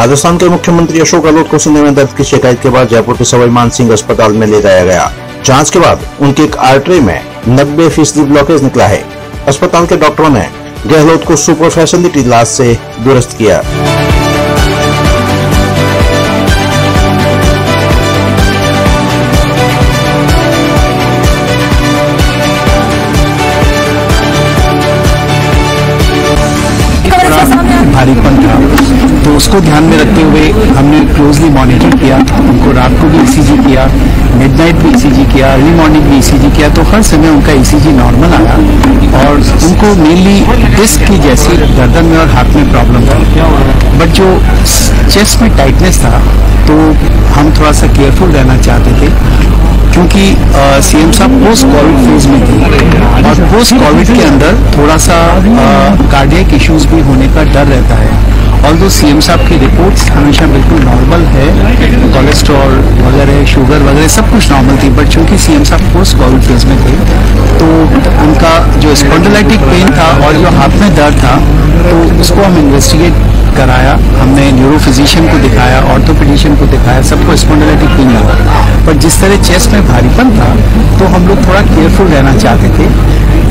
राजस्थान के मुख्यमंत्री अशोक गहलोत को सीने में दर्द की शिकायत के बाद जयपुर के सवाई मान सिंह अस्पताल में ले जाया गया। जाँच के बाद उनके एक आर्टरी में नब्बे फ़ीसदी ब्लॉकेज निकला है। अस्पताल के डॉक्टरों ने गहलोत को सुपर फैसिलिटी इलाज से दुरुस्त किया। भारीपन था तो उसको ध्यान में रखते हुए हमने क्लोजली मॉनिटर किया, उनको रात को भी ईसीजी किया मिडनाइट भी ईसीजी किया अर्ली मॉर्निंग भी ईसीजी किया तो हर समय उनका ईसीजी नॉर्मल आया। और उनको मेनली डिस्क की जैसी गर्दन में और हाथ में प्रॉब्लम था। बट जो चेस्ट में टाइटनेस था तो हम थोड़ा सा केयरफुल रहना चाहते थे, क्योंकि सीएम साहब पोस्ट कोविड फ़ेज़ में थे। और पोस्ट कोविड के अंदर थोड़ा सा कार्डियक इश्यूज़ भी होने का डर रहता है। और दो सीएम साहब की रिपोर्ट्स हमेशा बिल्कुल नॉर्मल है कोलेस्ट्रॉल वगैरह शुगर वगैरह, सब कुछ नॉर्मल थी बट चूँकि सीएम साहब पोस्ट कोविड फ़ेज़ में थे तो उनका जो स्पॉन्डोलाइटिक पेन था और जो हाथ में दर्द था तो उसको हम इन्वेस्टिगेट कराया, हमने न्यूरो फिजिशियन को दिखाया ऑर्थोपेडिशियन को दिखाया, सबको स्पॉन्डोलाइटिक पेन लगा पर जिस तरह चेस्ट में भारीपन था तो हम लोग थोड़ा केयरफुल रहना चाहते थे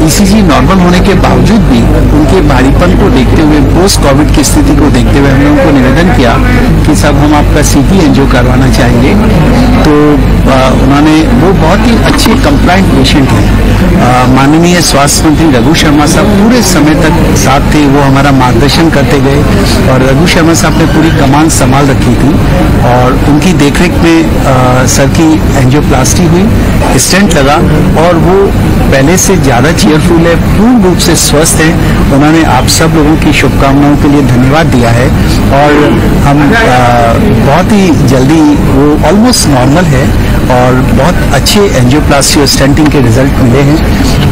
ईसीजी नॉर्मल होने के बावजूद भी उनके भारीपन को देखते हुए पोस्ट कोविड की स्थिति को देखते हुए हमने उनको निवेदन किया कि सब हम आपका सीटी एनजीओ करवाना चाहेंगे। तो उन्होंने वो बहुत ही अच्छे कंप्लाइंट पेशेंट हैं। माननीय स्वास्थ्य मंत्री रघु शर्मा साहब पूरे समय तक साथ थे वो हमारा मार्गदर्शन करते गए और रघु शर्मा साहब ने पूरी कमान संभाल रखी थी और उनकी देखरेख में आ, सर की एंजियोप्लास्टी हुई स्टेंट लगा और वो पहले से ज़्यादा चेयरफुल है, पूर्ण रूप से स्वस्थ है। उन्होंने आप सब लोगों की शुभकामनाओं के लिए धन्यवाद दिया है। और हम बहुत ही जल्दी, वो ऑलमोस्ट नॉर्मल है और बहुत अच्छे एनजियोप्लास्टी और स्टेंटिंग के रिज़ल्ट मिले हैं।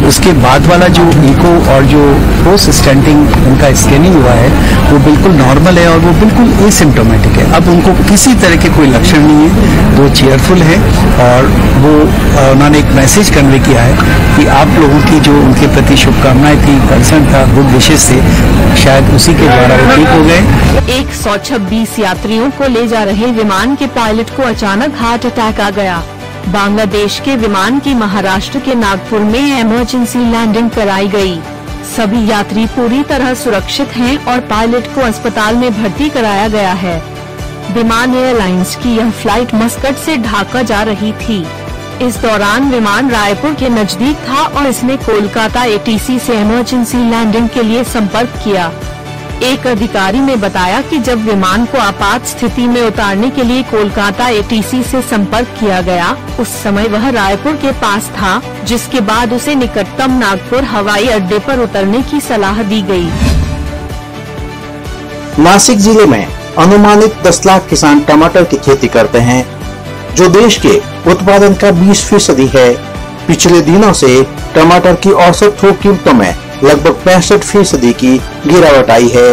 उसके बाद वाला जो इको और जो पोस्ट स्टेंटिंग उनका स्कैनिंग हुआ है, वो बिल्कुल नॉर्मल है और वो बिल्कुल एसिम्टोमेटिक है। अब उनको किसी तरह के कोई लक्षण नहीं है। वो चेयरफुल है और वो उन्होंने एक मैसेज कन्वे किया है कि आप लोगों की जो उनके प्रति शुभकामनाएँ थी कंसर्न था गुड विशेष से शायद उसी के द्वारा ठीक हो गए। एक सौ छब्बीस यात्रियों को ले जा रहे विमान के पायलट को अचानक हार्ट अटैक आ गया। बांग्लादेश के विमान की महाराष्ट्र के नागपुर में इमरजेंसी लैंडिंग कराई गई। सभी यात्री पूरी तरह सुरक्षित हैं और पायलट को अस्पताल में भर्ती कराया गया है। विमान एयरलाइंस की यह फ़्लाइट मस्कट से ढाका जा रही थी। इस दौरान विमान रायपुर के नज़दीक था और इसने कोलकाता एटीसी से इमरजेंसी लैंडिंग के लिए संपर्क किया। एक अधिकारी ने बताया कि जब विमान को आपात स्थिति में उतारने के लिए कोलकाता एटीसी से संपर्क किया गया, उस समय वह रायपुर के पास था, जिसके बाद उसे निकटतम नागपुर हवाई अड्डे पर उतरने की सलाह दी गई। नासिक ज़िले में अनुमानित 10 लाख किसान टमाटर की खेती करते हैं, जो देश के उत्पादन का 20 फ़ीसदी है पिछले दिनों से टमाटर की औसत थोक कीमतों में लगभग पैंसठ फ़ीसदी की गिरावट आई है।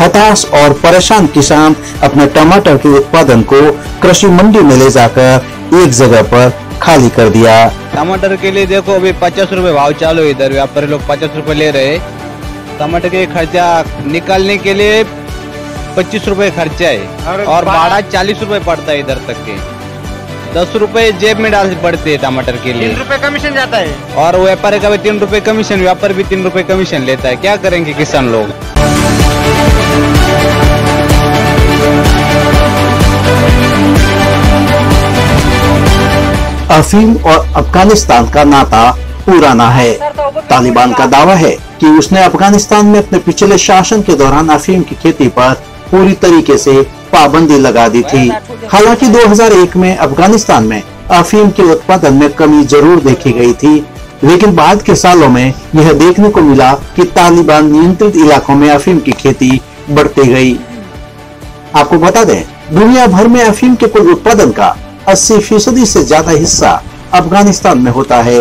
हताश और परेशान किसान अपने टमाटर के उत्पादन को कृषि मंडी में ले जाकर एक जगह पर खाली कर दिया। टमाटर के लिए देखो अभी पचास रूपए भाव चालू है इधर। व्यापारी लोग पचास रूपए ले रहे टमाटर के खर्चा निकालने के लिए पच्चीस रूपए खर्चा है और भाड़ा चालीस रूपए पड़ता है इधर तक के। दस रुपए जेब में डालने पड़ते हैं टमाटर के लिए। तीन रुपए कमीशन जाता है। और व्यापारी का भी तीन रुपए कमीशन व्यापारी भी तीन रुपए कमीशन लेता है। क्या करेंगे किसान लोग? अफीम और अफ़गानिस्तान का नाता पुराना है। तालिबान का दावा है कि उसने अफ़गानिस्तान में अपने पिछले शासन के दौरान अफीम की खेती पर पूरी तरीके से पाबंदी लगा दी थी। हालाँकि 2001 में अफ़गानिस्तान में अफीम के उत्पादन में कमी ज़रूर देखी गई थी, लेकिन बाद के सालों में यह देखने को मिला कि तालिबान नियंत्रित इलाकों में अफीम की खेती बढ़ती गई। आपको बता दें दुनिया भर में अफीम के कुल उत्पादन का 80 फ़ीसदी से ज़्यादा हिस्सा अफ़गानिस्तान में होता है।